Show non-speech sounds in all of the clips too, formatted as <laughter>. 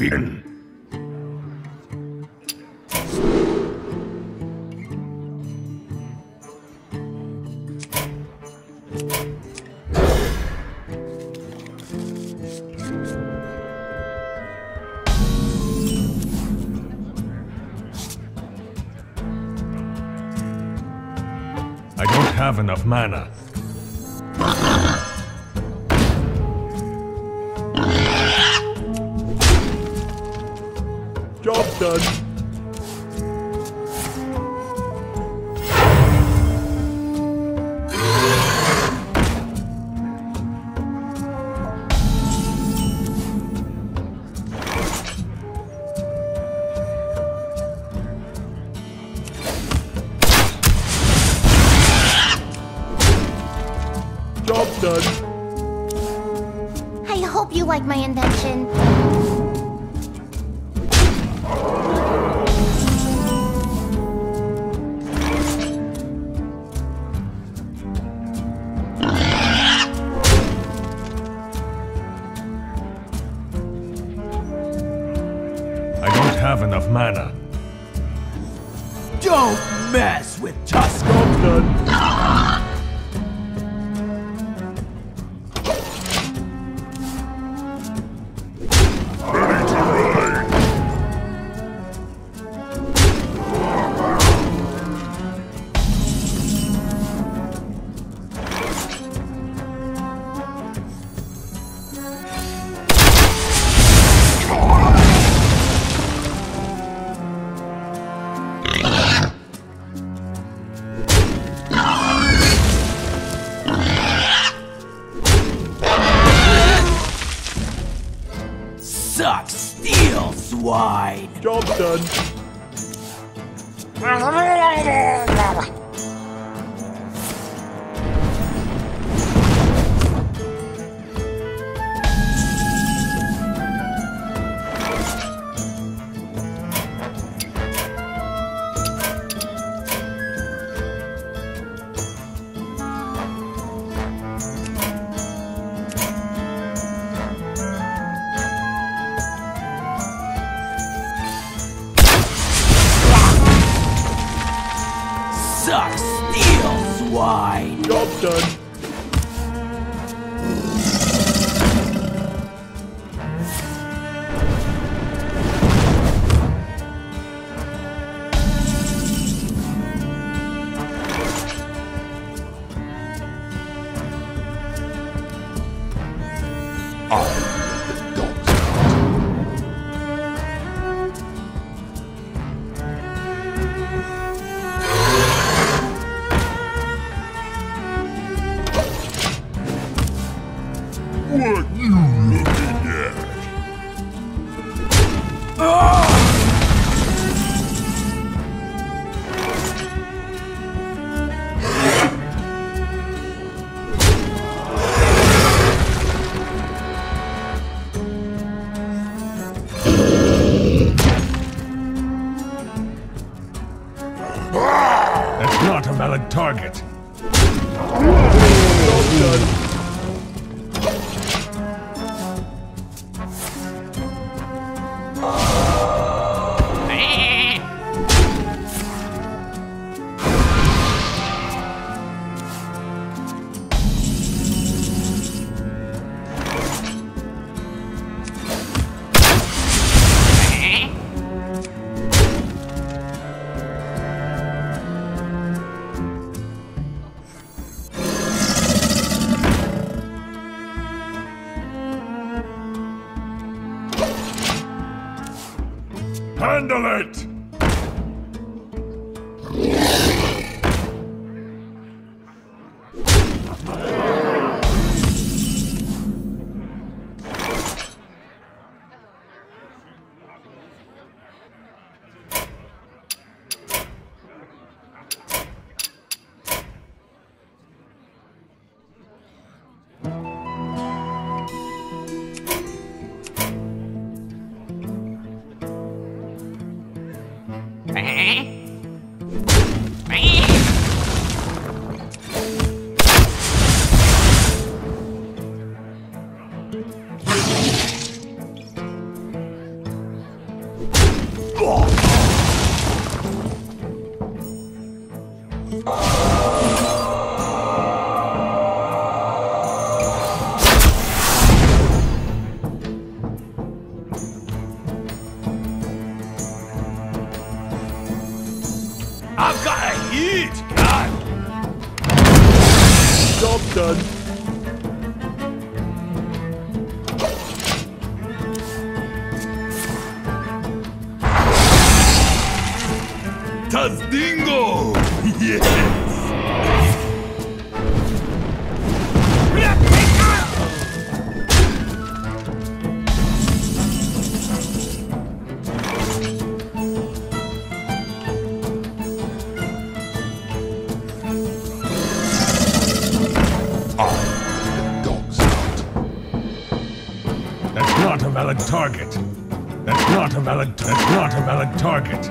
I don't have enough mana. Job done. Job done. I hope you like my invention. Have enough mana. Don't mess with Tusk. Job done. Suck steel, swine. Job done. Suck steel, swine. Job done. What you looking at? That's not a valid target. Job done. Handle it! Thank. I've got a huge gun! Job done. Tazdingo! <laughs> Yes! Valid target. That's not a valid. That's not a valid target.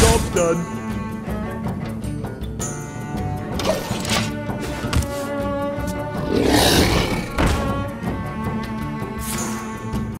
Job done.